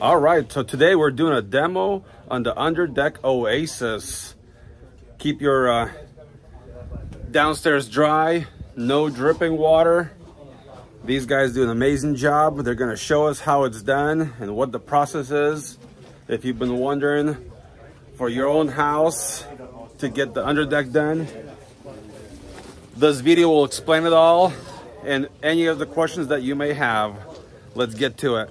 All right, so today we're doing a demo on the Underdeck Oasis. Keep your uh, downstairs dry, no dripping water. These guys do an amazing job. They're gonna show us how it's done and what the process is. If you've been wondering for your own house to get the underdeck done, this video will explain it all and any of the questions that you may have. Let's get to it.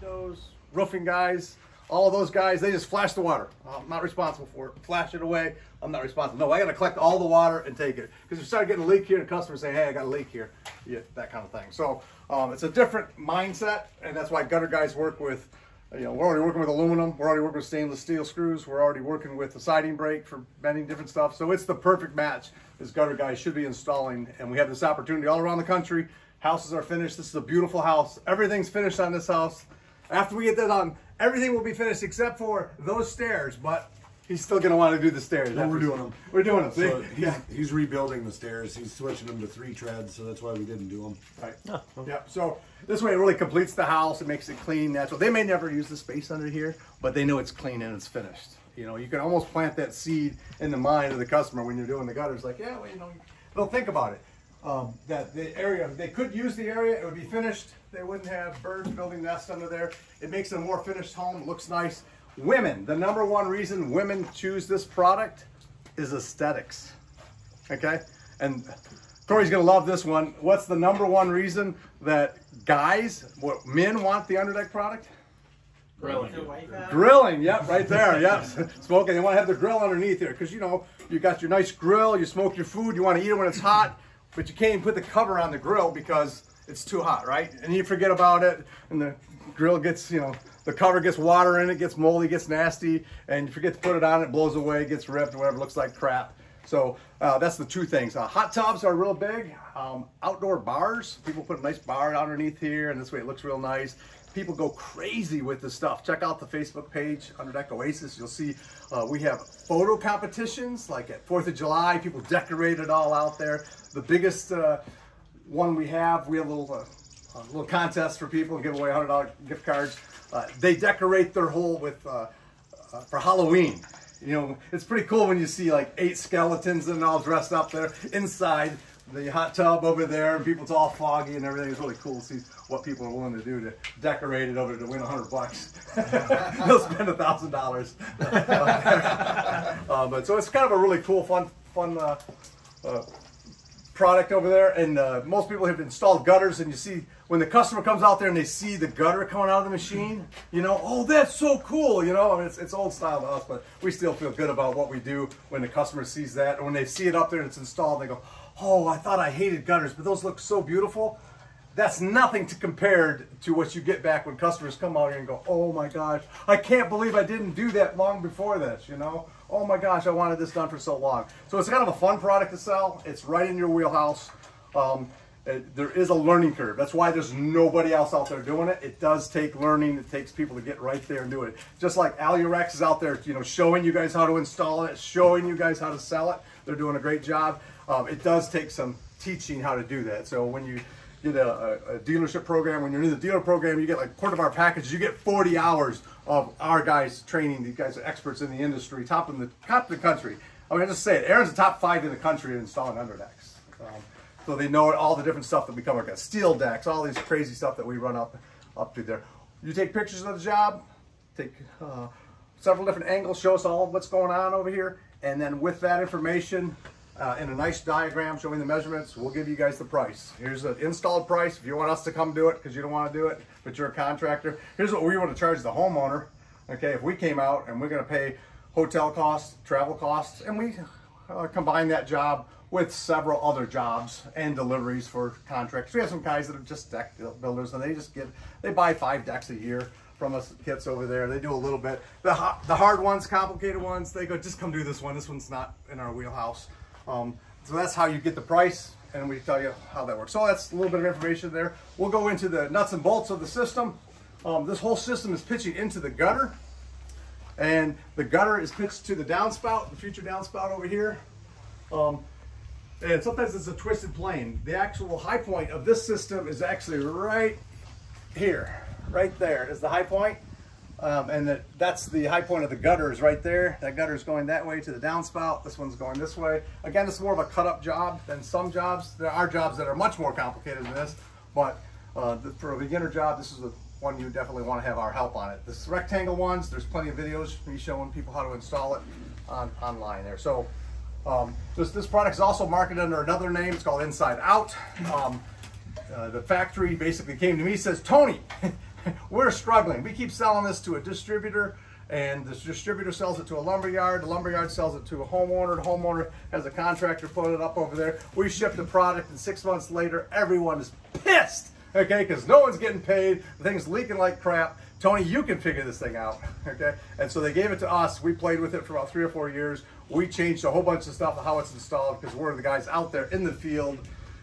Those roofing guys, all those guys, they just flash the water. I'm not responsible for it. Flash it away. I'm not responsible. No, I got to collect all the water and take it. Because if you start getting a leak here, the customer say, hey, I got a leak here. Yeah, that kind of thing. So um, it's a different mindset, and that's why gutter guys work with, you know, we're already working with aluminum. We're already working with stainless steel screws. We're already working with the siding brake for bending different stuff. So it's the perfect match as gutter guys should be installing. And we have this opportunity all around the country. Houses are finished. This is a beautiful house. Everything's finished on this house. After we get that done, everything will be finished except for those stairs, but he's still gonna want to do the stairs. No, we're doing them. We're doing them. So he's, yeah. he's rebuilding the stairs. He's switching them to three treads, so that's why we didn't do them. Right. Oh, yeah. So this way it really completes the house. It makes it clean, natural. They may never use the space under here, but they know it's clean and it's finished. You know, you can almost plant that seed in the mind of the customer when you're doing the gutters. Like, yeah, well, you know, they'll think about it. Um, that the area, they could use the area. It would be finished. They wouldn't have birds building nests under there. It makes a more finished home. Looks nice. Women, the number one reason women choose this product is aesthetics. Okay? And Corey's gonna love this one. What's the number one reason that guys, what men want the underdeck product? Grilling, yep, right there, yep. Smoking, they want to have the grill underneath here because you know you got your nice grill, you smoke your food, you want to eat it when it's hot, but you can't even put the cover on the grill because it's too hot, right? And you forget about it, and the grill gets, you know, the cover gets water in it, gets moldy, gets nasty, and you forget to put it on, it blows away, gets ripped, whatever, looks like crap. So uh, that's the two things. Uh, hot tubs are real big. Um, outdoor bars, people put a nice bar underneath here, and this way it looks real nice. People go crazy with this stuff. Check out the Facebook page, Under Deck Oasis. You'll see uh, we have photo competitions, like at 4th of July. People decorate it all out there. The biggest uh, one we have, we have a little, uh, a little contest for people, give away $100 gift cards. Uh, they decorate their whole with, uh, uh, for Halloween. You know, it's pretty cool when you see like eight skeletons and all dressed up there inside the hot tub over there and people, it's all foggy and everything. It's really cool to see what people are willing to do to decorate it over to win a hundred bucks. They'll spend a thousand dollars. Uh, But so it's kind of a really cool, fun, fun uh, uh, product over there. And uh, most people have installed gutters and you see when the customer comes out there and they see the gutter coming out of the machine, you know, oh, that's so cool. You know, I mean, it's, it's old style to us, but we still feel good about what we do when the customer sees that. And when they see it up there and it's installed, they go, oh, I thought I hated gutters, but those look so beautiful. That's nothing to compare to what you get back when customers come out here and go, oh my gosh, I can't believe I didn't do that long before this, you know? Oh my gosh, I wanted this done for so long. So it's kind of a fun product to sell. It's right in your wheelhouse. Um, it- there is a learning curve. That's why there's nobody else out there doing it. It does take learning. It takes people to get right there and do it. Just like Alurex is out there, you know, showing you guys how to install it, showing you guys how to sell it. They're doing a great job. Um, it does take some teaching how to do that. So when you get a, a, dealership program, when you're in the dealer program, you get like part of our package, you get 40 hours of our guys training. These guys are experts in the industry, top in the top of the country. I mean, I just say it. Aaron's the top five in the country in installing underdecks. Um, so they know all the different stuff that we cover. Got steel decks, all these crazy stuff that we run up up to there. You take pictures of the job, take uh, several different angles, show us all what's going on over here, and then with that information uh, in a nice diagram showing the measurements, we'll give you guys the price. Here's the installed price if you want us to come do it because you don't want to do it, but you're a contractor. Here's what we want to charge the homeowner. Okay, if we came out and we're going to pay hotel costs, travel costs, and we uh, combine that job with several other jobs and deliveries for contractors. We have some guys that are just deck builders and they just get, they buy five decks a year from us kits over there. They do a little bit. The, the hard ones, complicated ones, they go, just come do this one. This one's not in our wheelhouse. Um, so that's how you get the price and we tell you how that works. So that's a little bit of information there. We'll go into the nuts and bolts of the system. Um, this whole system is pitching into the gutter and the gutter is pitched to the downspout, the future downspout over here. Um, and sometimes it's a twisted plane. The actual high point of this system is actually right here, right there is the high point. Um, and that, that's the high point of the gutter is right there. That gutter is going that way to the downspout. This one's going this way. Again, it's more of a cut up job than some jobs. There are jobs that are much more complicated than this, but uh, the, for a beginner job, this is the one you definitely want to have our help on it. This rectangle ones, there's plenty of videos me showing people how to install it on, online there. So um, this, this product is also marketed under another name. It's called Inside Out. Um, uh, the factory basically came to me says, Tony, we're struggling. We keep selling this to a distributor and the distributor sells it to a lumber yard. The lumber yard sells it to a homeowner. The homeowner has a contractor put it up over there. We ship the product and six months later, everyone is pissed, okay, because no one's getting paid. The thing's leaking like crap. Tony, you can figure this thing out, okay? And so they gave it to us. We played with it for about three or four years. We changed a whole bunch of stuff how it's installed because we're the guys out there in the field.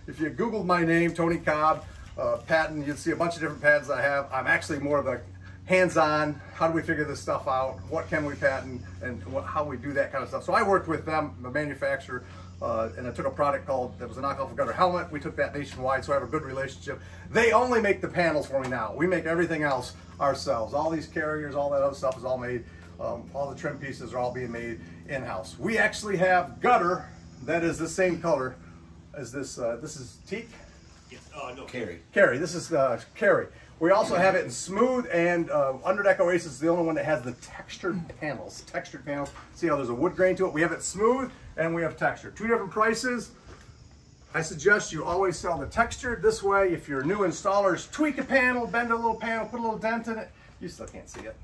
If you Googled my name, Tony Cobb, uh, patent, you'll see a bunch of different patents I have. I'm actually more of a hands-on, how do we figure this stuff out? What can we patent and what, how we do that kind of stuff. So I worked with them, the manufacturer, uh, and I took a product called, that was a knockoff of gutter helmet. We took that nationwide, so I have a good relationship. They only make the panels for me now. We make everything else ourselves. All these carriers, all that other stuff is all made. Um, all the trim pieces are all being made in-house. We actually have gutter that is the same color as this. Uh, this is teak. Yes. Uh, no. Carry. Carry. This is uh, carry. We also have it in smooth and uh, Underdeck Oasis is the only one that has the textured panels. Textured panels. See how there's a wood grain to it? We have it smooth and we have texture. Two different prices. I suggest you always sell the textured. This way, if you're new installers, tweak a panel, bend a little panel, put a little dent in it. You still can't see it.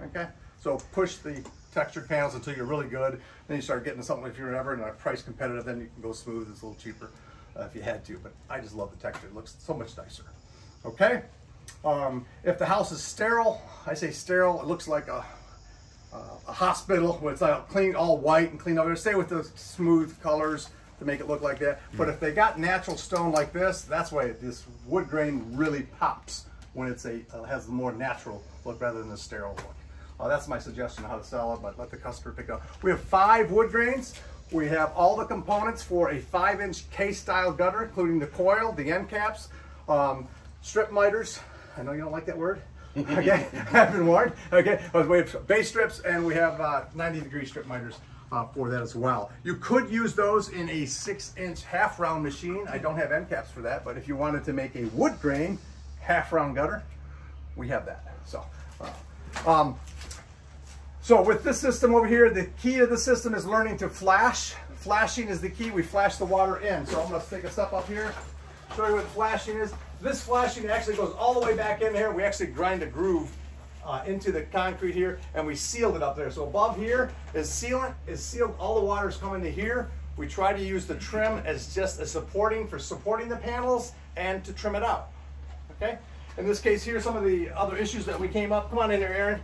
Okay? So push the textured panels until you're really good. Then you start getting something if you're ever in a price competitive, then you can go smooth. It's a little cheaper uh, if you had to. But I just love the texture. It looks so much nicer. Okay? Um, if the house is sterile, I say sterile, it looks like a, uh, a hospital where it's all clean, all white and clean over. Stay with the smooth colors to make it look like that. But if they got natural stone like this, that's why this wood grain really pops when it's a uh, has the more natural look rather than the sterile look. Uh, that's my suggestion on how to sell it, but let the customer pick up. We have five wood grains. We have all the components for a five inch K-style gutter, including the coil, the end caps, um, strip miters, I know you don't like that word. okay, I've been warned. Okay, we have base strips and we have uh, 90 degree strip miters uh, for that as well. You could use those in a six inch half round machine. I don't have end caps for that, but if you wanted to make a wood grain half round gutter, we have that. So, uh, um, so with this system over here, the key to the system is learning to flash. Flashing is the key. We flash the water in. So I'm going to take a step up here, show you what flashing is. This flashing actually goes all the way back in here. We actually grind a groove uh, into the concrete here and we sealed it up there. So above here is sealant, is sealed, all the water is coming to here. We try to use the trim as just a supporting for supporting the panels and to trim it out, okay? In this case here, some of the other issues that we came up, come on in here, Aaron.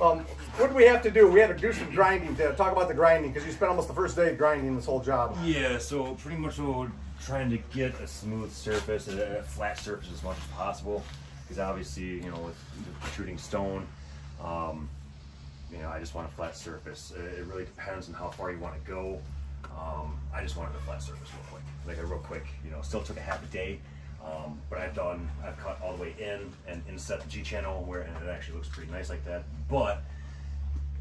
Um, what do we have to do? We had to do some grinding to talk about the grinding because you spent almost the first day grinding this whole job. Yeah, so pretty much what trying to get a smooth surface, a, flat surface as much as possible. Because obviously, you know, with, shooting stone, um, you know, I just want a flat surface. It, it really depends on how far you want to go. Um, I just wanted a flat surface real quick, like a real quick. You know, still took a half a day, um, but I've done, I've cut all the way in and inset the G channel where, and it actually looks pretty nice like that. But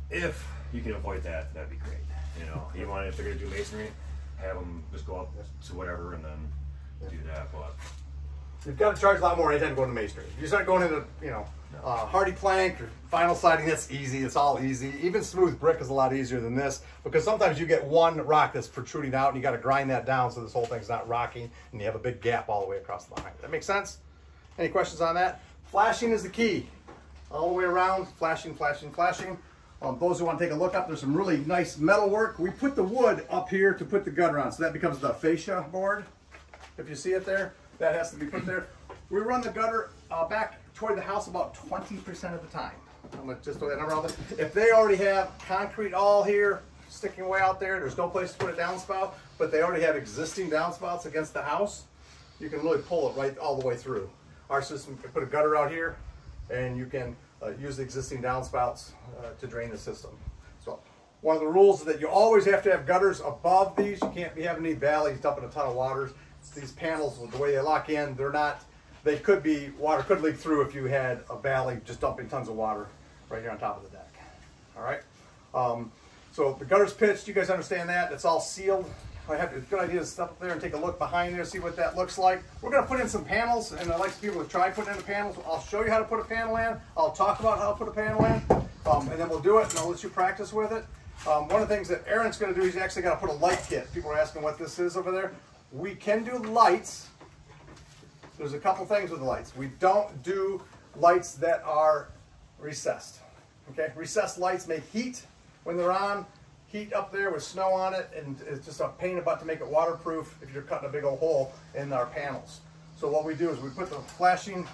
if you can avoid that, that'd be great. You know, you want if they're gonna do masonry, have them just go up to whatever and then do that. But You've got to charge a lot more anytime going to masonry. If you start going into, you know, uh, HardiePlank or vinyl siding, that's easy. It's all easy. Even smooth brick is a lot easier than this because sometimes you get one rock that's protruding out and you got to grind that down so this whole thing's not rocking and you have a big gap all the way across the line. That makes sense? Any questions on that? Flashing is the key. All the way around, flashing, flashing, flashing. Um, those who want to take a look up, there's some really nice metal work. We put the wood up here to put the gutter on, so that becomes the fascia board. If you see it there, that has to be put there. We run the gutter uh, back toward the house about 20% of the time. I'm gonna just throw that number out there. If they already have concrete all here, sticking way out there, there's no place to put a downspout, but they already have existing downspouts against the house, you can really pull it right all the way through. Our system can put a gutter out here, and you can uh, use the existing downspouts uh, to drain the system. So one of the rules is that you always have to have gutters above these. You can't be having any valleys dumping a ton of waters. These panels, the way they lock in, they're not, they could be, water could leak through if you had a valley just dumping tons of water right here on top of the deck. All right. Um, so the gutter's pitched, you guys understand that? It's all sealed. I have a good idea to step up there and take a look behind there, see what that looks like. We're gonna put in some panels, and I like people to try putting in the panels. I'll show you how to put a panel in. I'll talk about how to put a panel in, um, and then we'll do it, and I'll let you practice with it. Um, one of the things that Aaron's gonna do, is he's actually gonna put a light kit. People are asking what this is over there. We can do lights. There's a couple things with the lights. We don't do lights that are recessed. Okay, recessed lights make heat when they're on, heat up there with snow on it, and it's just a pain about to make it waterproof if you're cutting a big old hole in our panels. So what we do is we put the flashing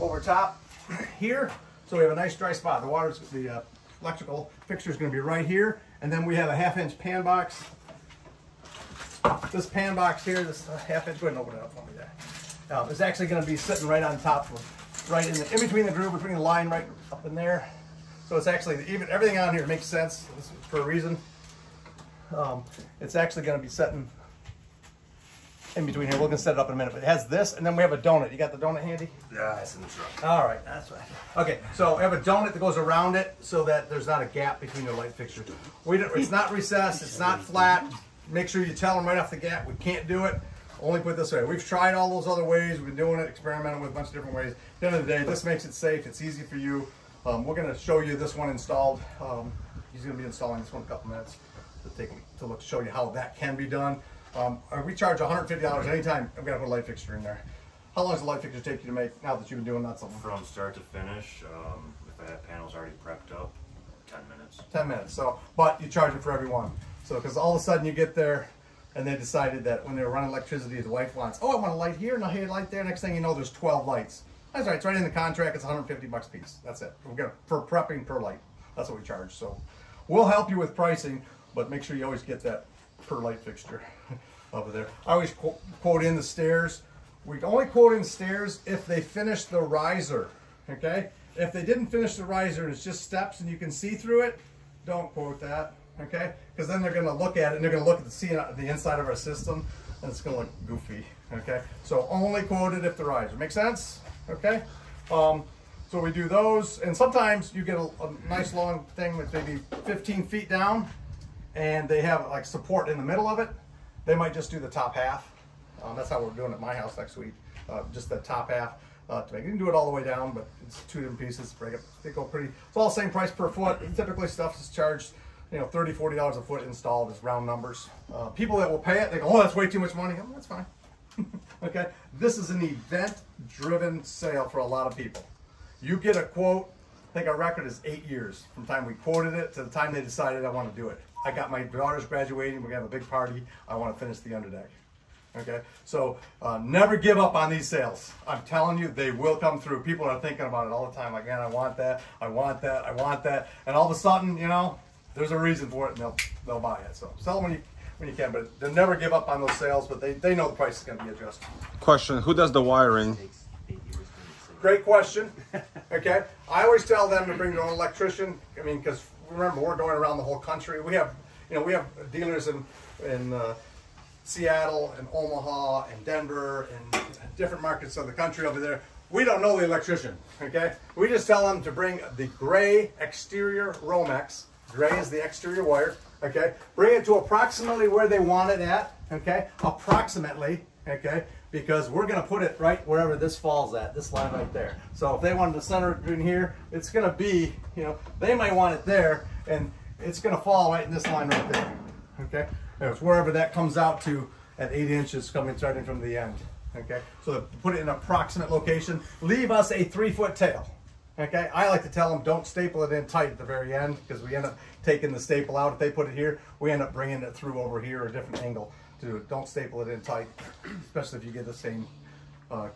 over top here, so we have a nice dry spot. The water's, the uh, electrical fixture is going to be right here, and then we have a half inch pan box. This pan box here, this uh, half inch, go ahead and open it up for me there. Now, it's actually going to be sitting right on top of, right in, the, in between the groove, between the line right up in there. So it's actually, even everything on here makes sense for a reason. Um, it's actually going to be setting in between here. We're going to set it up in a minute. But it has this, and then we have a donut. You got the donut handy? Yeah, it's in the truck. All right, that's right. Okay, so we have a donut that goes around it so that there's not a gap between the light fixtures. We don't, it's not recessed, it's not flat. Make sure you tell them right off the gap, we can't do it. Only put this way. We've tried all those other ways. We've been doing it, experimenting with a bunch of different ways. At the end of the day, this makes it safe. It's easy for you. Um, we're going to show you this one installed. Um, he's going to be installing this one in a couple minutes to take to look show you how that can be done. Um, uh, we charge $150 anytime. I'm going to put a light fixture in there. How long does a light fixture take you to make now that you've been doing that something? From start to finish, um, if I have panels already prepped up, 10 minutes. 10 minutes. So, but you charge it for every one. So, because all of a sudden you get there and they decided that when they were running electricity, the wife wants, oh, I want a light here and a light there. Next thing you know, there's 12 lights. That's right. It's right in the contract. It's 150 bucks a piece. That's it. We're gonna for prepping per light. That's what we charge. So, we'll help you with pricing, but make sure you always get that per light fixture over there. I always quote, quote in the stairs. We only quote in stairs if they finish the riser. Okay. If they didn't finish the riser and it's just steps and you can see through it, don't quote that. Okay. Because then they're going to look at it and they're going to look at the see the inside of our system and it's going to look goofy. Okay. So only quote it if the riser. Make sense? Okay. Um, so we do those, and sometimes you get a, a, nice long thing with maybe 15 feet down, and they have like support in the middle of it. They might just do the top half. Um, that's how we're doing at my house next week. Uh, just the top half uh, to make. You can do it all the way down, but it's two different pieces. Break it. They go pretty. It's all the same price per foot. Typically, stuff is charged, you know, 30 40 dollars a foot installed is round numbers. Uh, people that will pay it, they go, oh, that's way too much money. Oh, that's fine. okay, this is an event-driven sale for a lot of people. You get a quote. I think our record is eight years from time we quoted it to the time they decided I want to do it. I got my daughter's graduating. We're gonna have a big party. I want to finish the underdeck. Okay, so uh, never give up on these sales. I'm telling you, they will come through. People are thinking about it all the time. Like, man, I want that. I want that. I want that. And all of a sudden, you know, there's a reason for it, and they'll they'll buy it. So sell them when you when you can, but they'll never give up on those sales. But they they know the price is going to be adjusted. Question: Who does the wiring? Great question. Okay, I always tell them to bring their own electrician. I mean, because remember we're going around the whole country. We have, you know, we have dealers in in uh, Seattle and Omaha and Denver and different markets of the country over there. We don't know the electrician. Okay, we just tell them to bring the gray exterior Romex. Gray is the exterior wire. Okay, bring it to approximately where they want it at. Okay, approximately. Okay, because we're going to put it right wherever this falls at, this line right there. So if they wanted to center it in here, it's going to be, you know, they might want it there, and it's going to fall right in this line right there. Okay, and it's wherever that comes out to at eight inches coming starting from the end. Okay, so put it in approximate location. Leave us a three foot tail. Okay, I like to tell them don't staple it in tight at the very end because we end up taking the staple out. If they put it here, we end up bringing it through over here a different angle to. Don't staple it in tight, especially if you get the same uh,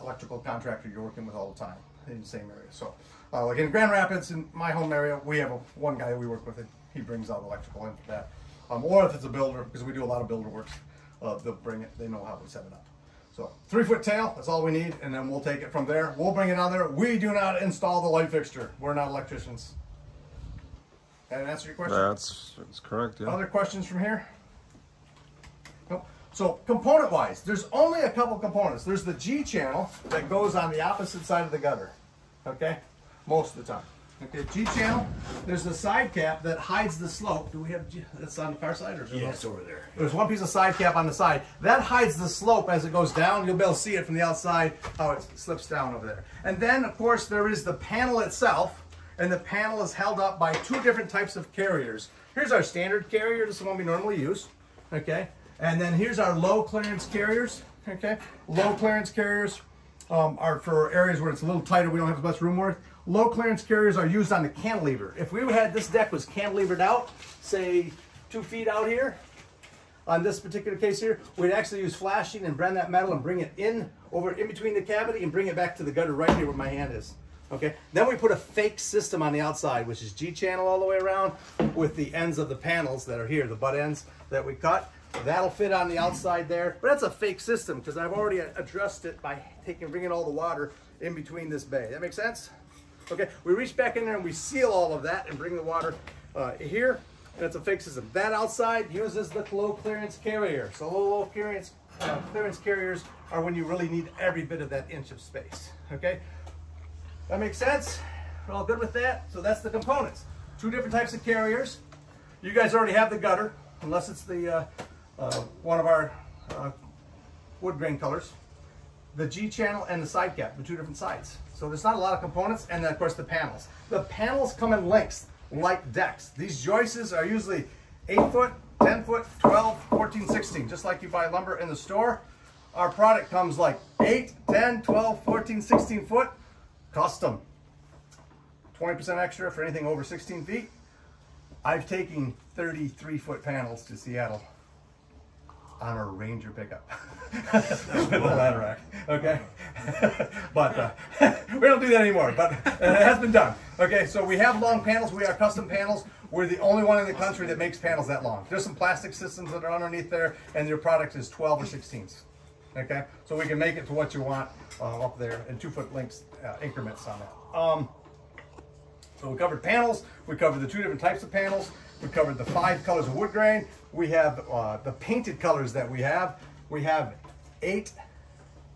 electrical contractor you're working with all the time in the same area. So, uh, like in Grand Rapids, in my home area, we have a, one guy we work with, and he brings out electrical in for that. Um, or if it's a builder, because we do a lot of builder works, uh, they'll bring it. They know how we set it up. So three foot tail, that's all we need, and then we'll take it from there. We'll bring it on there. We do not install the light fixture. We're not electricians. That answer your question? That's, that's correct, yeah. Other questions from here? Nope. So component wise, there's only a couple components. There's the G channel that goes on the opposite side of the gutter. Okay? Most of the time. Okay, G channel. There's the side cap that hides the slope. Do we have G? That's on the far side or is it Yeah, it's over there. There's one piece of side cap on the side. That hides the slope as it goes down. You'll be able to see it from the outside, how it slips down over there. And then, of course, there is the panel itself. And the panel is held up by two different types of carriers. Here's our standard carrier. This is the one we normally use. Okay. And then here's our low clearance carriers. Okay. Low clearance carriers um, are for areas where it's a little tighter. We don't have as much room worth. Low clearance carriers are used on the cantilever. If we had this deck was cantilevered out, say two feet out here, on this particular case here, we'd actually use flashing and brand that metal and bring it in over in between the cavity and bring it back to the gutter right here where my hand is. Okay. Then we put a fake system on the outside, which is G channel all the way around with the ends of the panels that are here, the butt ends that we cut. That'll fit on the outside there, but that's a fake system because I've already addressed it by taking bringing all the water in between this bay. That makes sense? Okay. We reach back in there and we seal all of that and bring the water uh, here and it's a fake system. That outside uses the low clearance carrier. So low, low clearance uh, clearance carriers are when you really need every bit of that inch of space. Okay, that makes sense. We're all good with that. So that's the components. Two different types of carriers. You guys already have the gutter, unless it's the uh, uh, one of our uh, wood grain colors. The G channel and the side cap, the two different sides. So there's not a lot of components, and then of course the panels. The panels come in lengths like decks. These joists are usually 8 foot, 10 foot, 12, 14, 16, just like you buy lumber in the store. Our product comes like 8, 10, 12, 14, 16 foot, custom. 20% extra for anything over 16 feet. I've taken 33 foot panels to Seattle on a Ranger pickup with a ladder rack. Okay, but uh, we don't do that anymore. But it has been done. Okay, so we have long panels. We are custom panels. We're the only one in the country that makes panels that long. There's some plastic systems that are underneath there, and your product is 12 or 16s. Okay, so we can make it to what you want uh, up there in two foot lengths uh, increments on that. Um, so we covered panels, we covered the two different types of panels, we covered the five colors of wood grain, we have uh, the painted colors that we have. We have eight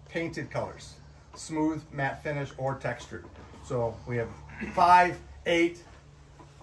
painted colors, smooth, matte finish, or textured. So we have five, eight,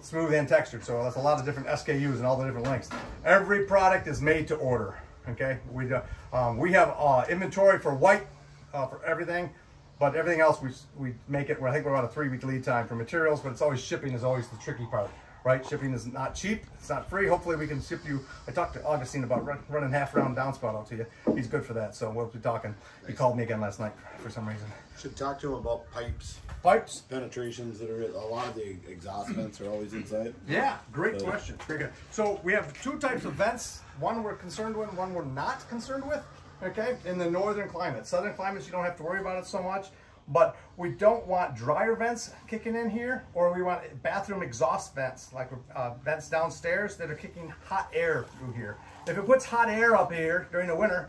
smooth and textured. So that's a lot of different SKUs and all the different lengths. Every product is made to order. Okay, we do, um, we have uh, inventory for white uh, for everything, but everything else we we make it. I think we're about a three week lead time for materials, but it's always shipping is always the tricky part. Right, shipping is not cheap. It's not free. Hopefully, we can ship you. I talked to Augustine about run, running half round downspout out to you. He's good for that, so we'll be talking. He called me again last night for some reason. Should talk to him about pipes, Pipes, penetrations that are a lot of the exhaust vents are always inside. Yeah, great So- question. Very good. So we have two types of vents. One we're concerned with, one we're not concerned with. Okay, in the northern climate, southern climates, you don't have to worry about it so much. But we don't want dryer vents kicking in here, or we want bathroom exhaust vents, like uh, vents downstairs that are kicking hot air through here. If it puts hot air up here during the winter,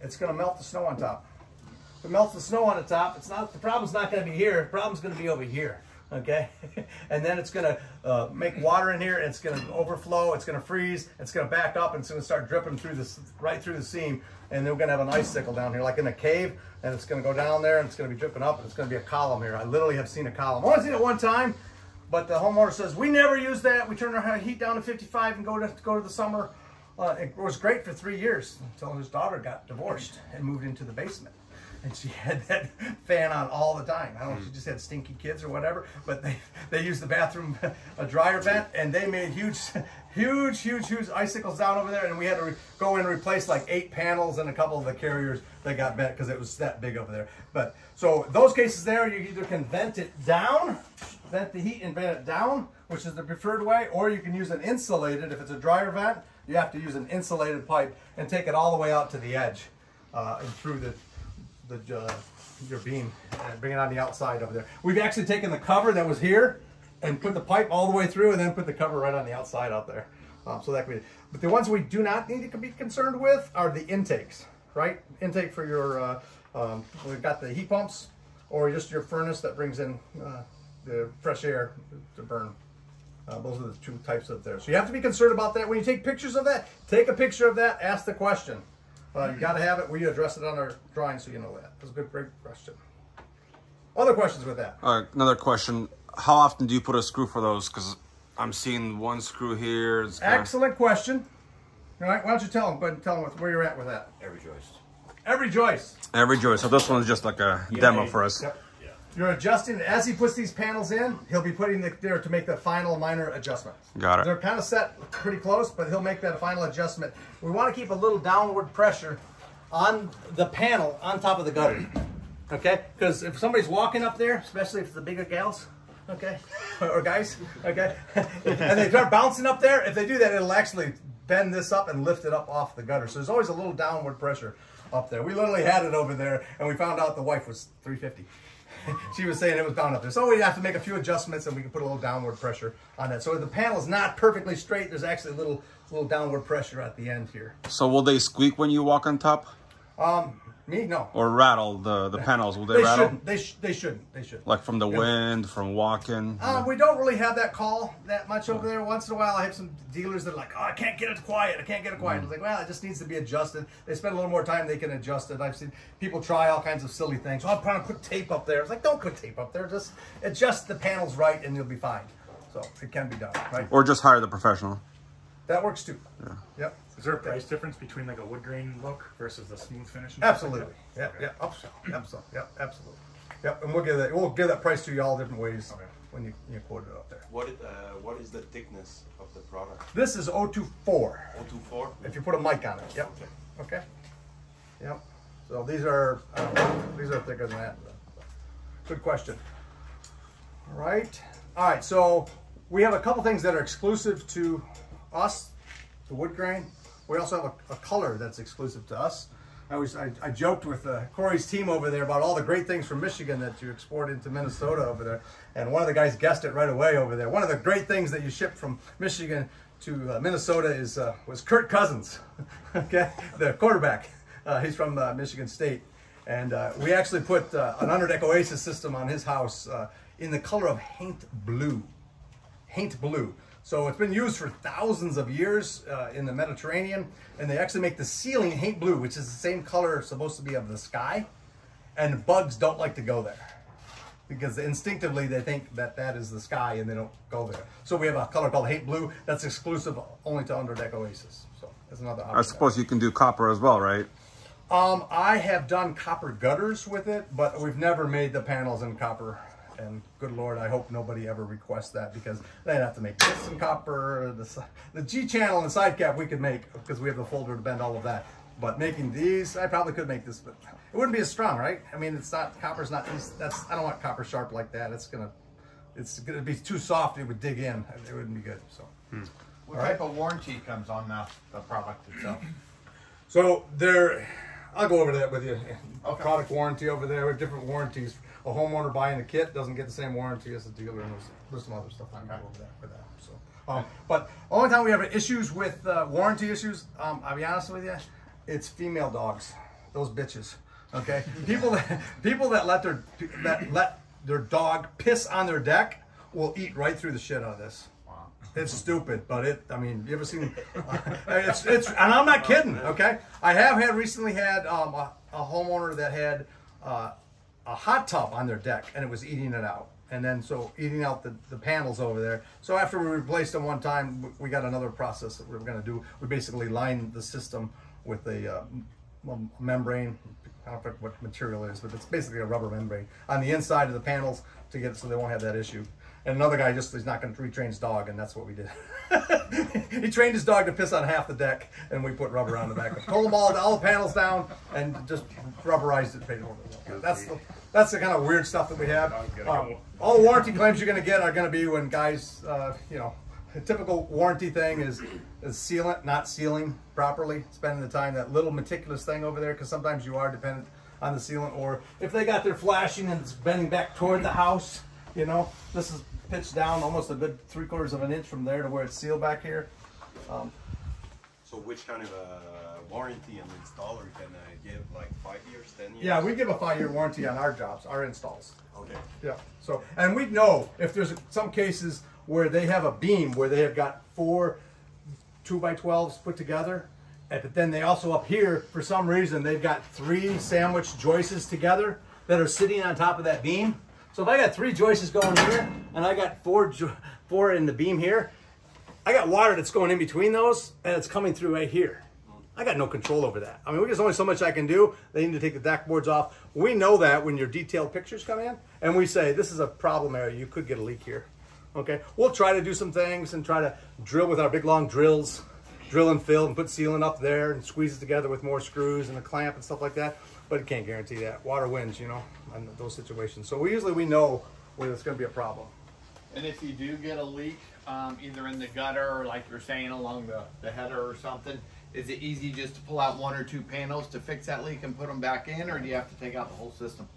it's going to melt the snow on top. If it melts the snow on the top, it's not the problem's not going to be here. The problem's going to be over here. Okay, and then it's to uh, make water in here. It's to overflow. It's to freeze. It's to back up, and it's to start dripping through this right through the seam. And then we're to have an icicle down here, like in a cave, and it's to go down there, and it's to be dripping up, and it's to be a column here. I literally have seen a column. I only seen it one time, but the homeowner says we never use that. We turn our heat down to 55 and go to go to the summer. Uh, it was great for three years until his daughter got divorced and moved into the basement. And she had that fan on all the time. I don't know if she just had stinky kids or whatever, but they, they used the bathroom a dryer vent and they made huge, huge, huge, huge icicles down over there. And we had to go in and replace like eight panels and a couple of the carriers that got bent because it was that big over there. But so those cases there, you either can vent it down, vent the heat and vent it down, which is the preferred way, or you can use an insulated. If it's a dryer vent, you have to use an insulated pipe and take it all the way out to the edge uh, and through the the uh, your beam and bring it on the outside over there. We've actually taken the cover that was here and put the pipe all the way through, and then put the cover right on the outside out there. Um, so that could be. But the ones we do not need to be concerned with are the intakes, right? Intake for your. Uh, um, we've got the heat pumps, or just your furnace that brings in uh, the fresh air to burn. Uh, those are the two types up there. So you have to be concerned about that. When you take pictures of that, take a picture of that, ask the question. Uh, you got to have it. We address it on our drawing so you know that. That's a good, great question. Other questions with that? All right, another question. How often do you put a screw for those? Because I'm seeing one screw here. It's kinda- Excellent question. All right, why don't you tell them? Go ahead and tell them where you're at with that. Every joist. Every joist. Every joist. So this one's just like a demo for us. Yep. You're adjusting as he puts these panels in. He'll be putting the there to make the final minor adjustment. Got it. They're kind of set pretty close, but he'll make that final adjustment. We want to keep a little downward pressure on the panel on top of the gutter. Okay? Because if somebody's walking up there, especially if it's the bigger gals, okay, or guys, okay, and they start bouncing up there, if they do that, it'll actually bend this up and lift it up off the gutter. So there's always a little downward pressure up there. We literally had it over there, and we found out the wife was 350. she was saying it was down up there. So we have to make a few adjustments and we can put a little downward pressure on that. So if the is not perfectly straight, there's actually a little little downward pressure at the end here. So will they squeak when you walk on top? Um, Me? No. Or rattle the, the panels? Will they, They rattle? shouldn't. They, sh- they shouldn't. They shouldn't. Like from the wind, from walking? Uh, we don't really have that call that much over there. Once in a while, I have some dealers that are like, "Oh, I can't get it quiet. I can't get it quiet." Mm. It's like, well, it just needs to be adjusted. They spend a little more time; they can adjust it. I've seen people try all kinds of silly things. Oh, I'm trying to put tape up there. It's like, don't put tape up there. Just adjust the panels right, and you'll be fine. So it can be done, right? or just hire the professional? That works too. Yeah. Yep. Is there a price difference between like a wood grain look versus the smooth finish? and like Absolutely. that? Yep. Okay. Yep. Absolutely. Absolutely. Yep. Absolutely. Yep. And we'll give that. We'll give that price to you all different ways Okay. when you you quote it up there. What is, uh, what is the thickness of the product? This is 024. 024? If you put a mic on it. Yep. Okay. Yep. So these are I know, these are thicker than that. Good question. All right. All right. So we have a couple things that are exclusive to us, the wood grain. We also have a, a color that's exclusive to us. I was I, I joked with uh, Corey's team over there about all the great things from Michigan that you export into Minnesota over there, and one of the guys guessed it right away over there. One of the great things that you ship from Michigan to uh, Minnesota is uh, was Kirk Cousins, okay, the quarterback. Uh, he's from uh, Michigan State, and uh, we actually put an Underdeck Oasis system on his house in the color of haint blue haint blue. So it's been used for thousands of years uh, in the Mediterranean, and they actually make the ceiling haint blue, which is the same color supposed to be of the sky, and bugs don't like to go there because instinctively they think that that is the sky and they don't go there. So we have a color called haint blue that's exclusive only to Underdeck Oasis. So that's another option. I suppose you can do copper as well, right? Um, I have done copper gutters with it, but we've never made the panels in copper. And good lord, I hope nobody ever requests that because they'd have to make this in copper. The, the G channel and the side cap we could make because we have the folder to bend all of that. But making these, I probably could make this, but it wouldn't be as strong, right? I mean, it's not copper's not. That's I don't want copper sharp like that. It's gonna, it's gonna be too soft. It would dig in. It wouldn't be good. So. Hmm. What type of warranty comes on the, the product itself? So there, I'll go over that with you. Okay. Product warranty over there. We have different warranties. A homeowner buying a kit doesn't get the same warranty as a dealer, and there's, there's some other stuff I can go over that with that. So, um, but only time we have issues with uh, warranty issues, um, I'll be honest with you, it's female dogs, those bitches. Okay, people that people that let their that let their dog piss on their deck will eat right through the shit out of this. It's stupid, but it. I mean, you ever seen? it's it's, and I'm not kidding. Okay, I have had recently had um, a, a homeowner that had uh, a hot tub on their deck, and it was eating it out, and then so eating out the, the panels over there. So after we replaced them one time, we got another process that we are going to do. We basically lined the system with a uh, membrane. I don't know what material it is, but it's basically a rubber membrane on the inside of the panels to get it so they won't have that issue. And another guy just he's not going to retrain his dog, and that's what we did. he trained his dog to piss on half the deck, and we put rubber on the back. Pulled them all, all the panels down, and just rubberized it. paid over. That's the that's the kind of weird stuff that we have. Um, all the warranty claims you're going to get are going to be when guys, uh, you know, a typical warranty thing is is sealant not sealing properly, spending the time that little meticulous thing over there, because sometimes you are dependent on the sealant, or if they got their flashing and it's bending back toward the house, you know, this is pitched down almost a good three quarters of an inch from there to where it's sealed back here. So which kind of a warranty an installer can uh, give, like five years, ten years? Yeah, we give a five-year warranty on our jobs, our installs. Okay. Yeah. So, and we know if there's some cases where they have a beam where they have got four two by twelves put together. But then they also up here, for some reason, they've got three sandwich joists together that are sitting on top of that beam. So if I got three joists going here, and I got four four in the beam here, I got water that's going in between those, and it's coming through right here. I got no control over that. I mean, there's only so much I can do. They need to take the deck boards off. We know that when your detailed pictures come in, and we say this is a problem area. You could get a leak here. Okay, we'll try to do some things and try to drill with our big long drills, drill and fill and put sealant up there and squeeze it together with more screws and a clamp and stuff like that. But it can't guarantee that. Water wins, you know, in those situations. So we usually we know when it's going to be a problem. And if you do get a leak, um, either in the gutter or like you're saying along the, the header or something, is it easy just to pull out one or two panels to fix that leak and put them back in, or do you have to take out the whole system?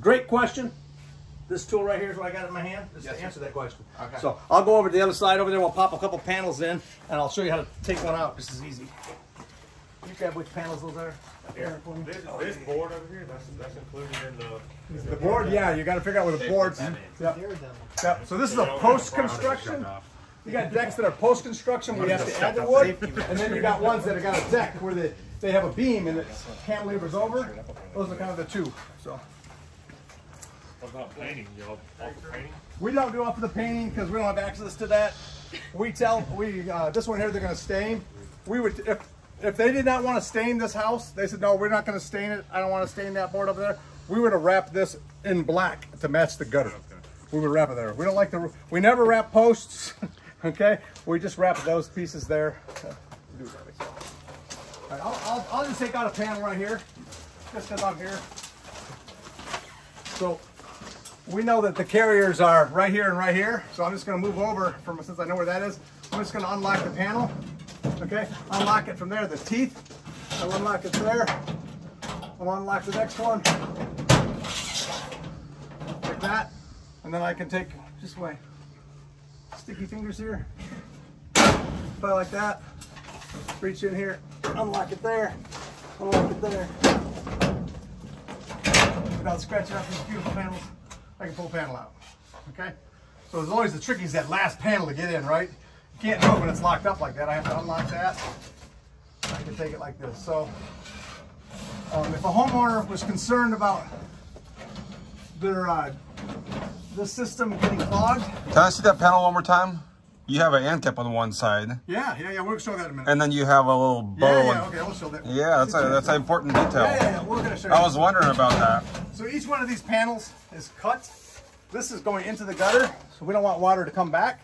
Great question. This tool right here is what I got in my hand. Just Yes, to sir. answer that question. Okay. So I'll go over to the other side over there. We'll pop a couple panels in, and I'll show you how to take one out. This is easy. You grab which panels those are. This, this board over here, that's, that's included in the. in The board, yeah, you got to figure out where the boards. Yep. Yep. So this is a post construction. You got decks that are post construction where you have to add the wood, and then you got ones that have got a deck where they they have a beam and it cantilevers over. Those are kind of the two. So. What about painting, y'all, offer painting? We don't do up the painting because we don't have access to that. We tell we uh, this one here they're going to stain. We would if if they did not want to stain this house, they said no, we're not going to stain it. I don't want to stain that board over there. We would have wrapped this in black to match the gutter. We would wrap it there. We don't like the we never wrap posts. okay, we just wrap those pieces there. All right, I'll, I'll, I'll just take out a panel right here, just because I'm here. So we know that the carriers are right here and right here. So I'm just gonna move over from, since I know where that is, I'm just gonna unlock the panel. Okay, unlock it from there, the teeth. I'll unlock it there. I'll unlock the next one. Like that. And then I can take, just my sticky fingers here. It like that. Reach in here, unlock it there, unlock it there. Without scratching up these beautiful panels. I can pull panel out. Okay? So there's always the tricky is that last panel to get in, right? Can't do it when it's locked up like that. I have to unlock that. I can take it like this. So um, if a homeowner was concerned about their uh, the system getting clogged, Can I see that panel one more time? You have an end cap on one side, yeah, yeah, yeah, we'll show that in a minute. and then you have a little bow. yeah, yeah, okay, we'll show that. Yeah, that's a that's an important detail. Yeah, yeah, yeah, we're gonna show you. I was wondering about that. So each one of these panels is cut. This is going into the gutter, so we don't want water to come back.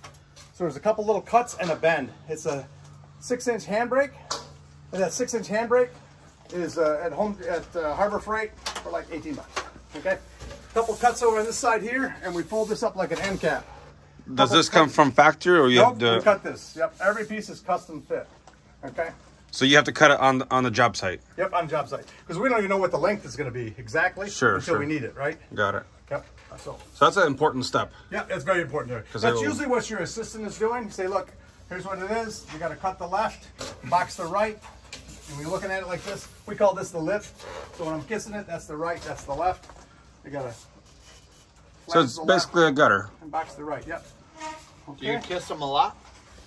So there's a couple little cuts and a bend. It's a six inch handbrake, and that six inch handbrake is uh, at home at uh, Harbor Freight for like 18 bucks. Okay, couple cuts over on this side here, and we fold this up like an end cap. Does this come from factory or you Nope, have we to? cut this. Yep, every piece is custom fit. Okay. So you have to cut it on on the job site. Yep, on job site because we don't even know what the length is going to be exactly Sure, until sure. we need it, right? Got it. Yep. So So that's an important step. Yeah, that's very important there. 'Cause That's it'll- usually what your assistant is doing. Say, look, here's what it is. You got to cut the left, box the right. And when you're looking at it like this, we call this the lip. So when I'm kissing it, that's the right, that's the left. You got to So it's basically a gutter. and box the right. Yep. Do you Okay. kiss them a lot?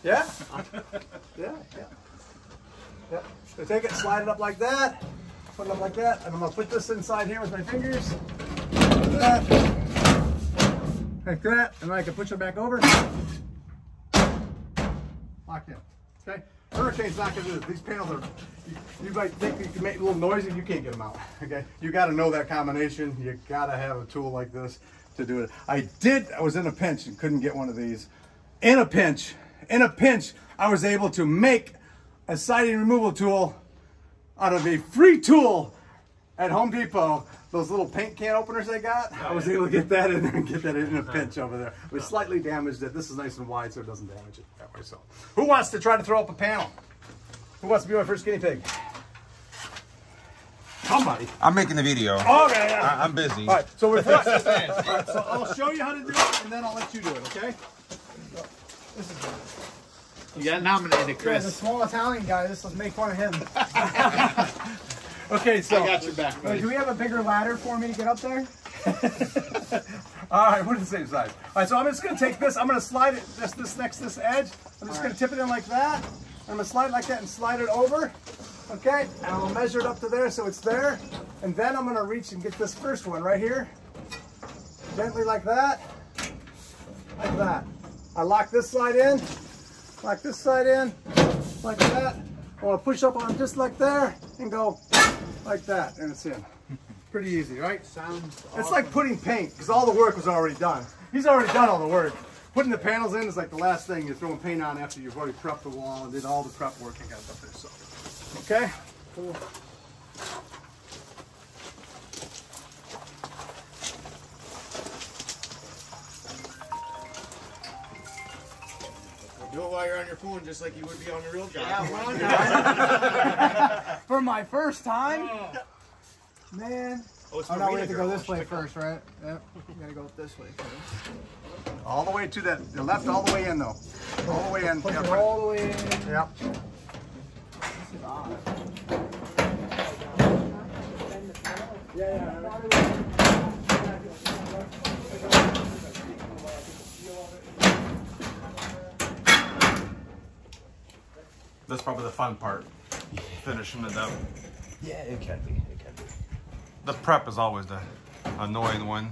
Yeah. yeah. Yeah. Yep. So take it, slide it up like that. Put it up like that, and I'm gonna put this inside here with my fingers. Like that. Like that, and I can push it back over. Locked in. Okay? Hurricane's not gonna do this. These panels are, you, you might think you can make a little noise and you can't get them out. Okay? You gotta know that combination. You gotta have a tool like this to do it. I did, I was in a pinch and couldn't get one of these. In a pinch, in a pinch, I was able to make a siding removal tool out of a free tool at Home Depot. Those little paint can openers they got, oh, I was able to get that in there and get that in a uh-huh. pinch over there. We uh-huh. slightly damaged it. This is nice and wide, so it doesn't damage it that way. So, who wants to try to throw up a panel? Who wants to be my first guinea pig? Somebody. I'm making the video. Okay. yeah. I, I'm busy. All right, so we're first. All right, so I'll show you how to do it, and then I'll let you do it. Okay? This is You got nominated, He's a Chris. small Italian guy. This let's make fun of him. okay, so I got your back, buddy. do we have a bigger ladder for me to get up there? All right, we're the same size. All right, so I'm just gonna take this, I'm gonna slide it, this, this next, this edge. I'm just gonna tip it in like that. I'm gonna slide it like that and slide it over. Okay, and I'll measure it up to there so it's there. And then I'm gonna reach and get this first one right here. Gently like that, like that. I lock this side in, lock this side in, like that. I wanna push up on just like there and go like that, and it's in. Pretty easy, right? Sounds. It's like putting paint because all the work was already done. He's already done all the work. Putting the panels in is like the last thing. You're throwing paint on after you've already prepped the wall and did all the prep work and got it up there. So, okay. Cool. Do it while you're on your phone, just like you would be on a real job. For my first time, oh. man. Oh, it's Oh no, we have to go this way first, right? Yep. We gotta go this way first. All the way to that, the left, all the way in though. All the way in. Push Yep. it all the way in. Yep. That's probably the fun part, finishing it up. Yeah, it can be. It can be. The prep is always the annoying one.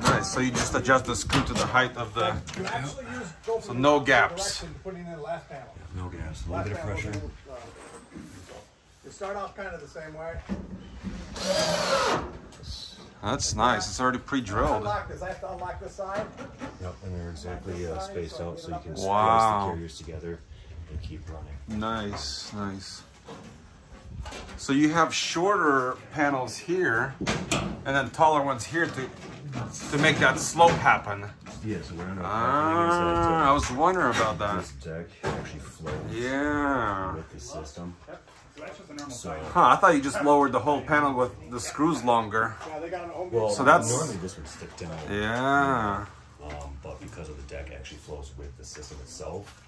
Nice. So you just adjust the screw to the height of the. You actually use go So no gaps. direction to Putting in the last panel. No gas. A little bit of pressure. is a little, uh, You start off kind of the same way. That's nice. It's already pre-drilled. Unlock this. I have to unlock this side. Yep, and they're exactly uh, spaced out so you can splice Wow. the carriers together and keep running. Nice, nice. So you have shorter panels here, and then taller ones here to to make that slope happen. Yeah, so we're under Ah, I was wondering about that. this deck actually flows Yeah. with the system. So that's just a normal So, size. Huh, I thought you just lowered the whole panel with the screws longer. Yeah, they got an home well, So that's- normally this would stick down, Yeah. um, but because of the deck actually flows with the system itself,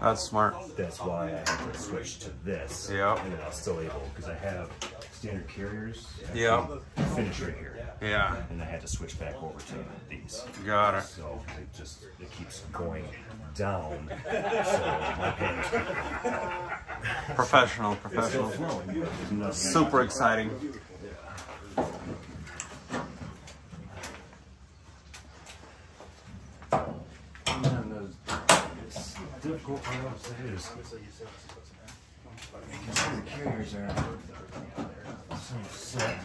That's smart. that's why I had to switch to this. Yeah. And then I was still able, because I have standard carriers. Yeah. Finish right here. Yeah. And I had to switch back over to these. Got it. So it just, it keeps going down. So Professional, professional. flowing. but there's nothing- Super exciting. And the it's difficult part of it is you can see the carriers so set.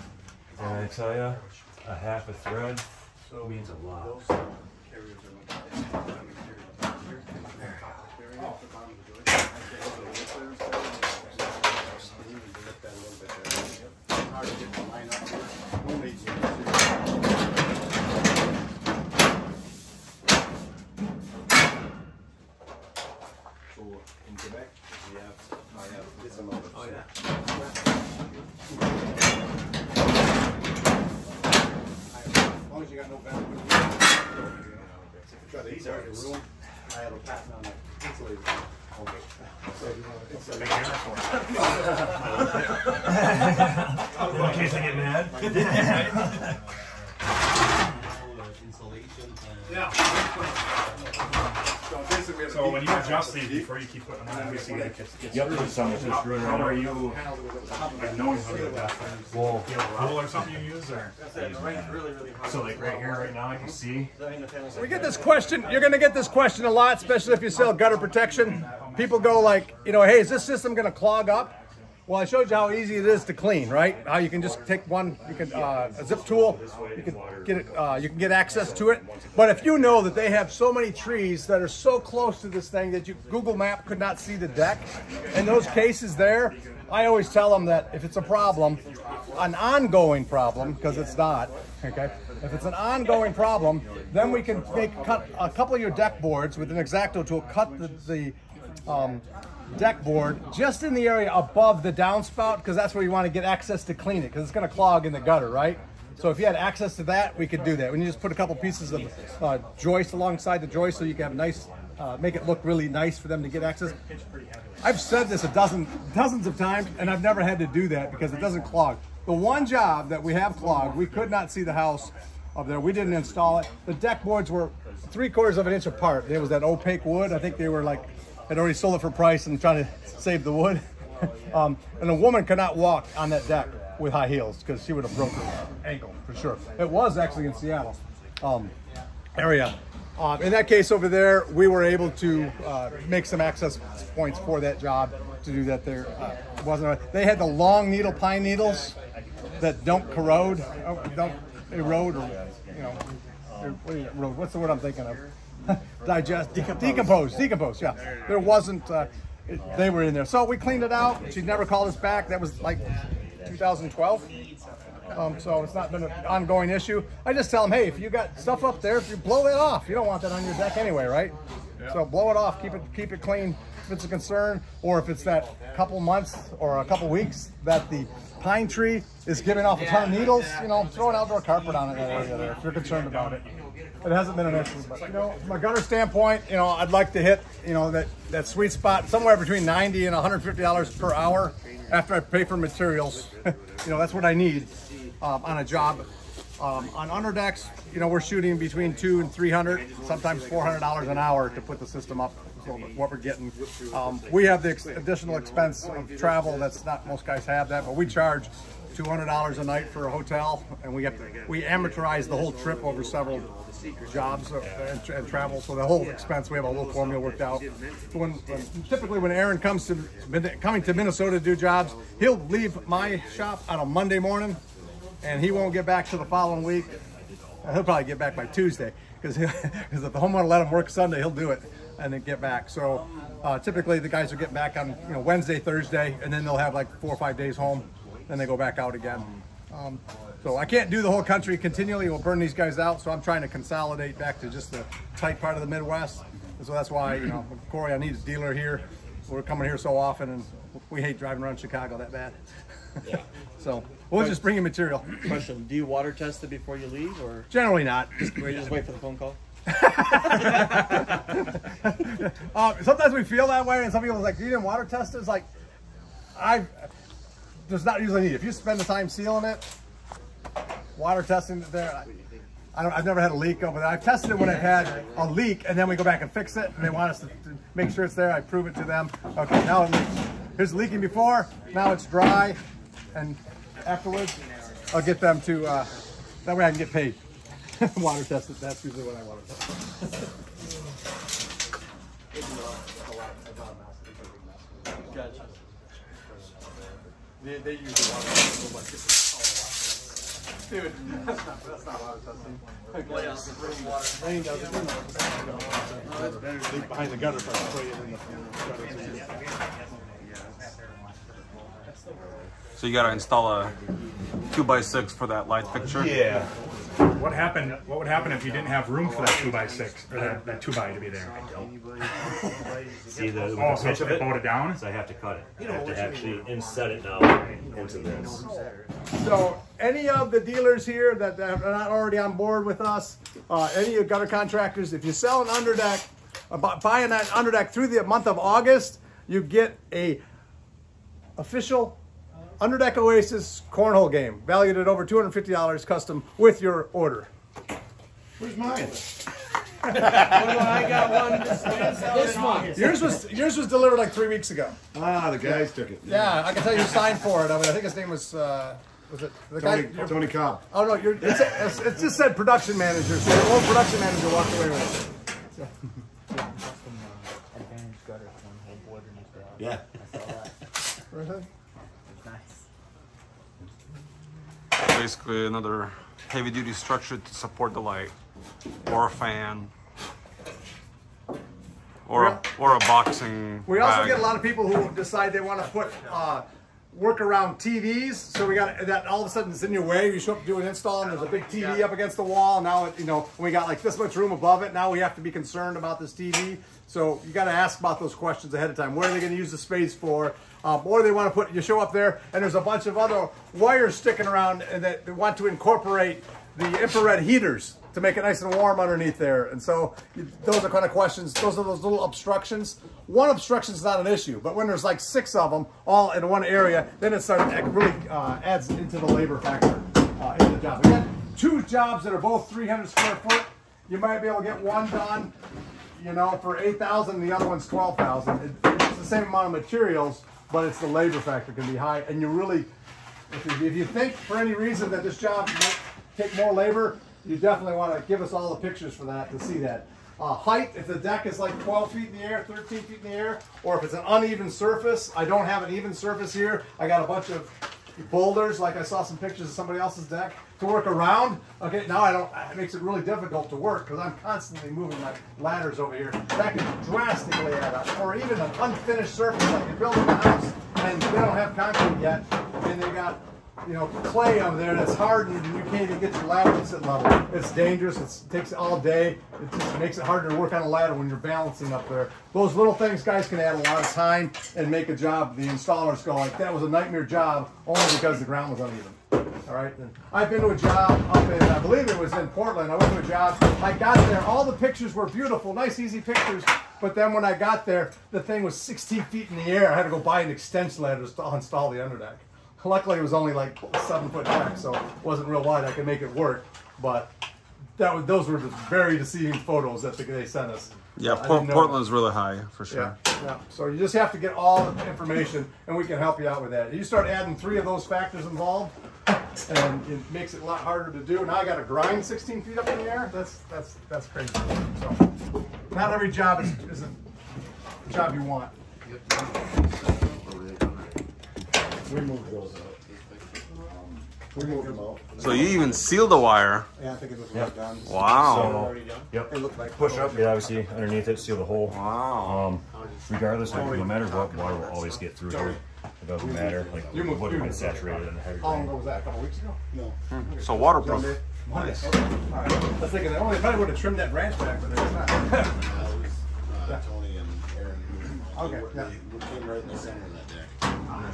And I tell you, a half a thread So means a lot. So in Quebec, we have, I have this amount of. Oh, yeah. As long as you got no bad. Try to insert your room. I have a patent on that insulated. Okay. So, it's a In case I get mad. Insulation. Yeah. So basically, we have So a when deep you adjust these before you keep putting them on, obviously like it's, it's Yep, there's some that's just running how are around. you like knowing how to adjust things? Well, you have a rule or something you use or? So like right here, right now, I can see. We get this question. You're going to get this question a lot, especially if you sell gutter protection. People go like, you know, hey, is this system going to clog up? Well, I showed you how easy it is to clean, right? How you can just take one, you can uh, a zip tool, you can get it, uh, you can get access to it. But if you know that they have so many trees that are so close to this thing that you Google Map could not see the deck, in those cases there, I always tell them that if it's a problem, an ongoing problem, because it's not, okay? If it's an ongoing problem, then we can make cut a couple of your deck boards with an X-Acto tool, cut the, the um, deck board just in the area above the downspout because that's where you want to get access to clean it because it's going to clog in the gutter, right? So if you had access to that, we could do that. We need to just put a couple pieces of uh, joist alongside the joist so you can have nice uh, make it look really nice for them to get access. I've said this a dozen, dozens of times, and I've never had to do that because it doesn't clog. The one job that we have clogged, we could not see the house up there. We didn't install it. The deck boards were three quarters of an inch apart. It was that opaque wood. I think they were like, had already sold it for price and trying to save the wood. um, and a woman could not walk on that deck with high heels because she would have broken her ankle for sure. It was actually in Seattle um, area. Um, in that case over there, we were able to uh, make some access points for that job to do that. There uh, wasn't. They had the long needle pine needles that don't corrode, uh, don't erode, or you know, it, erode? What's the word I'm thinking of? Digest, decompose, decompose. Yeah, there wasn't. Uh, it, they were in there, so we cleaned it out. She never called us back. That was like 2012. Um, so it's not been an ongoing issue. I just tell them, hey, if you got stuff up there, if you blow it off, you don't want that on your deck anyway, right? So blow it off, keep it keep it clean if it's a concern, or if it's that couple months or a couple weeks that the pine tree is giving off a ton of needles, you know, throw an outdoor carpet on it that area there if you're concerned about it. It hasn't been an issue, but you know, from a gutter standpoint, you know, I'd like to hit, you know, that that sweet spot somewhere between 90 and 150 dollars per hour after I pay for materials. you know, that's what I need um, on a job. Um, on underdecks, you know, we're shooting between two and 300, sometimes $400 an hour to put the system up. What we're getting. Um, we have the ex additional expense of travel. That's not most guys have that, but we charge $200 a night for a hotel, and we have to, we amortize the whole trip over several jobs and, and, travel. So the whole expense, we have a little formula worked out. When, when, typically when Aaron comes to coming to Minnesota to do jobs, he'll leave my shop on a Monday morning, and he won't get back to the following week. He'll probably get back by Tuesday because because if the homeowner let him work Sunday, he'll do it and then get back. So uh, typically the guys will get back on you know Wednesday, Thursday, and then they'll have like four or five days home. Then they go back out again. Um, so I can't do the whole country continually. We'll burn these guys out. So I'm trying to consolidate back to just the tight part of the Midwest. And so that's why, you know, Corey, I need a dealer here. We're coming here so often and we hate driving around Chicago that bad. Yeah. so we'll just bring you material. Question, do you water test it before you leave or? Generally not. Just, just wait for the phone call? Uh, sometimes we feel that way and some people are like, you didn't water test it? It's like, I there's not usually need. If you spend the time sealing it, water testing it there, I don't, I've never had a leak over there. I've tested it when I've had a leak and then we go back and fix it and they want us to, to make sure it's there. I prove it to them. Okay, now it leaks. Here's leaking before, now it's dry and afterwards I'll get them to, uh, that way I can get paid. water test it, that's usually what I water test. Gotcha. They, they use the water so much. Dude, that's not, that's not water testing. Rain doesn't. Leak behind the gutter so I can put it in the gutter. So you got to install a two by six for that light fixture. Yeah. What happened? What would happen if you didn't have room for that two by six or that, that two by to be there? See the, with Oh, the so pitch of they it? bowed it down? So I have to cut it. I have to actually inset it now into this. So any of the dealers here that that are not already on board with us, uh, any of gutter contractors, if you sell an underdeck, uh, bu- buy an underdeck through the month of August, you get a official underdeck Oasis cornhole game valued at over $250 custom with your order. Where's mine? I got one this month. Yours was yours was delivered like three weeks ago. Ah, the guys took it. Yeah, I can tell you signed for it. I mean, I think his name was uh, was it the Tony, guy? Tony Cobb. Oh no, you're, it's, it's, it just said production manager. So your old production manager walked away with it. Yeah. Basically, another heavy duty structure to support the light, or a fan, or a, or a boxing. We also bag. get a lot of people who decide they want to put uh, work around TVs. So we got that all of a sudden it's in your way. You show up to do an install and there's a big TV up against the wall. Now it, you know we got like this much room above it. Now we have to be concerned about this TV. So you got to ask about those questions ahead of time. What are they going to use the space for? Um, or they want to put you show up there and there's a bunch of other wires sticking around and that they want to incorporate the infrared heaters to make it nice and warm underneath there. And so those are kind of questions. Those are those little obstructions. One obstruction is not an issue, but when there's like six of them all in one area, then it starts it really uh, adds into the labor factor uh, in the job. Got two jobs that are both 300 square foot. You might be able to get one done, you know, for 8,000. The other one's 12,000. It's the same amount of materials, but it's the labor factor can be high, and you really if you, if you think for any reason that this job might take more labor, you definitely want to give us all the pictures for that to see that. Uh, height, if the deck is like 12 feet in the air, 13 feet in the air, or if it's an uneven surface, I don't have an even surface here. I got a bunch of boulders, like I saw some pictures of somebody else's deck, to work around. Okay, now I don't, it makes it really difficult to work because I'm constantly moving my ladders over here. That can drastically add up. Or even an unfinished surface, like you're building a house and they don't have concrete yet, and they got you know, clay over there that's hardened and you can't even get your ladder to sit level. It's dangerous. It's, it takes all day. It just makes it harder to work on a ladder when you're balancing up there. Those little things, guys, can add a lot of time and make a job. The installers go like, that was a nightmare job only because the ground was uneven. All right. And I've been to a job up in, I believe it was in Portland. I went to a job. I got there. All the pictures were beautiful, nice, easy pictures. But then when I got there, the thing was 16 feet in the air. I had to go buy an extension ladder to install the underdeck. Luckily, it was only like a seven foot deck, so it wasn't real wide. I could make it work, but that was those were the very deceiving photos that they sent us. Yeah, I Por- didn't know- Portland's really high for sure. yeah. So you just have to get all the information, and we can help you out with that. You start adding three of those factors involved, and it makes it a lot harder to do. Now I got to grind 16 feet up in the air. That's that's that's crazy. So not every job is, is a job you want. We moved those out. We moved them out. So you even seal the wire. Yeah, I think it was Yeah. done. Wow. So, yep. It looked like Push up, yeah, obviously underneath it, seal the hole. Wow. Um, regardless, like, no matter what, water will always get through here. It doesn't matter. Like You moved- wood you get saturated in the heavy How long rain. ago was that? A couple weeks ago. No. So waterproof. Nice. All right. I was thinking they only probably would have trimmed that branch back, but it's not. That was uh, Tony and Aaron. Okay, yeah. we came right in the center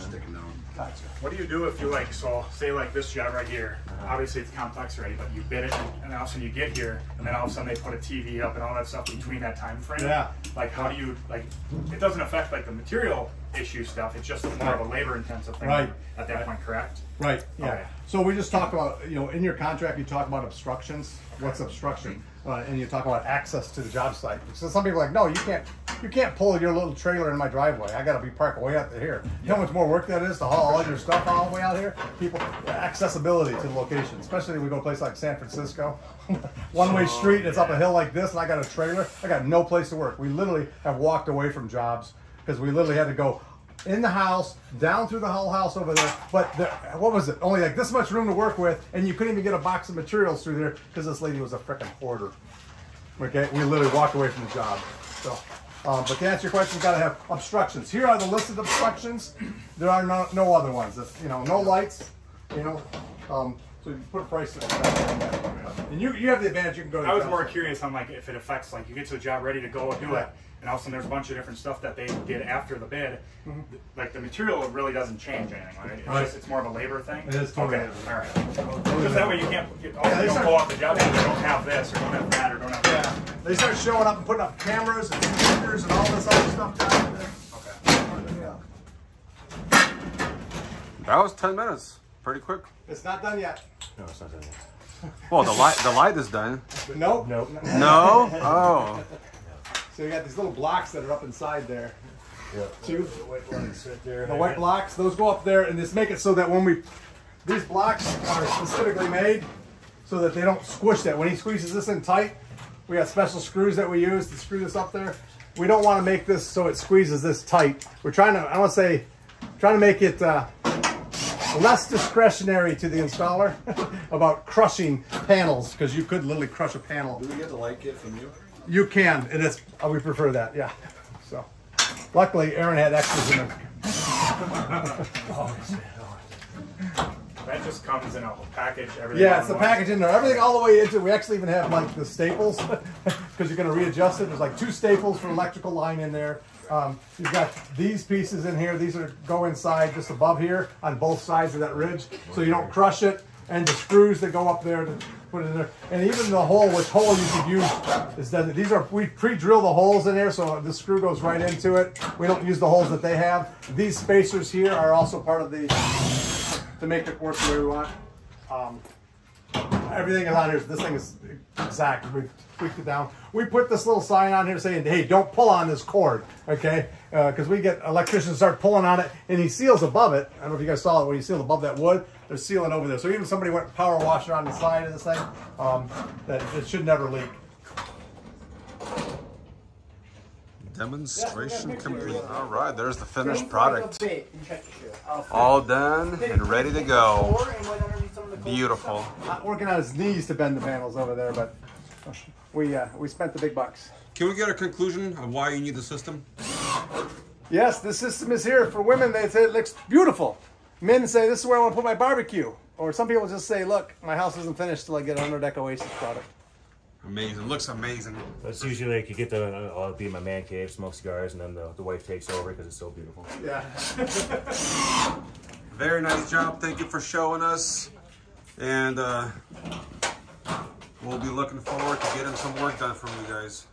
of that deck. And they're sticking. Gotcha. What do you do if you like, so say like this job right here, uh-huh. obviously it's complex already, but you bid it and all of a sudden you get here and then all of a sudden they put a TV up and all that stuff between that time frame. Yeah. Like how do you, like, it doesn't affect like the material issue stuff, it's just more of a labor intensive thing. Right. At that point, correct? Right, yeah. Okay. So we just talked about, you know, in your contract, you talk about obstructions. What's obstruction? Uh, and you talk about access to the job site. So some people are like, no, you can't, you can't pull your little trailer in my driveway. I gotta be parked way out here. You know how much more work that is to haul all your stuff all the way out here? People, accessibility to the location, especially if we go to a place like San Francisco. One-way street, it's up a hill like this and I got a trailer. I got no place to work. We literally have walked away from jobs because we literally had to go in the house, down through the whole house over there. But what was it? Only like this much room to work with, and you couldn't even get a box of materials through there because this lady was a freaking hoarder. Okay, we literally walked away from the job. So, um, but to answer your question, you got to have obstructions. Here are the listed obstructions. There are no, no other ones. You know, no lights. You know, um, so you put a price on that. And you, you have the advantage. You can go. To the I was more site. curious on like if it affects like you get to the job ready to go and do it, and all of a sudden there's a bunch of different stuff that they did after the bid. Like the material really doesn't change anything, right? It's. Right. just it's more of a labor thing. It is totally okay. All right. Because that way you can't you, Yeah, they you don't start- go off the job and you don't have this or don't have that or don't have that. Yeah, they start showing up and putting up cameras and speakers and all this other stuff down there. Okay. Yeah. That was 10 minutes. Pretty quick. It's not done yet. No, it's not done yet. Well, the light the light is done. Nope. Nope. No? Oh. So you got these little blocks that are up inside there. Yeah. Two. The white lines right there. The white blocks, those go up there and just make it so that when we, these blocks are specifically made so that they don't squish that. When he squeezes this in tight, we got special screws that we use to screw this up there. We don't want to make this so it squeezes this tight. We're trying to, I want to say, trying to make it uh, less discretionary to the installer about crushing panels because you could literally crush a panel. Do we get the light kit from you? You can, and it's uh, we prefer that, yeah. So, luckily, Aaron had extras in there. That just comes in a package. Everything. Yeah, it's the one. package in there. Everything all the way into. We actually even have like the staples because you're going to readjust it. There's like two staples for electrical line in there. Um, you've got these pieces in here. These are go inside just above here on both sides of that ridge, so you don't crush it. and the screws that go up there to put it in there, and even the hole, which hole you could use is done. These are we pre-drill the holes in there, so the screw goes right into it. We don't use the holes that they have. These spacers here are also part of the to make it work the way we want. Um, everything is on here. This thing is exact. We tweaked it down. We put this little sign on here saying, "Hey, don't pull on this cord," okay? Because we get electricians start pulling on it, and he seals above it. I don't know if you guys saw it when he sealed above that wood. They're sealing over there. So even somebody went power washer on the side of this thing, um, that it should never leak. Demonstration complete. All right, there's the finished product. All done and ready to go. Beautiful. Not working on his knees to bend the panels over there, but we uh, we spent the big bucks. Can we get a conclusion of why you need the system? Yes, the system is here for women. They say it looks beautiful. Men say this is where I want to put my barbecue. Or some people just say, look, my house isn't finished till I get an Underdeck Oasis product. Amazing. Looks amazing. That's usually like you get the, uh, I'll be in my man cave, smoke cigars, and then the, the wife takes over because it's so beautiful. Yeah. Very nice job. Thank you for showing us. And uh, we'll be looking forward to getting some work done from you guys.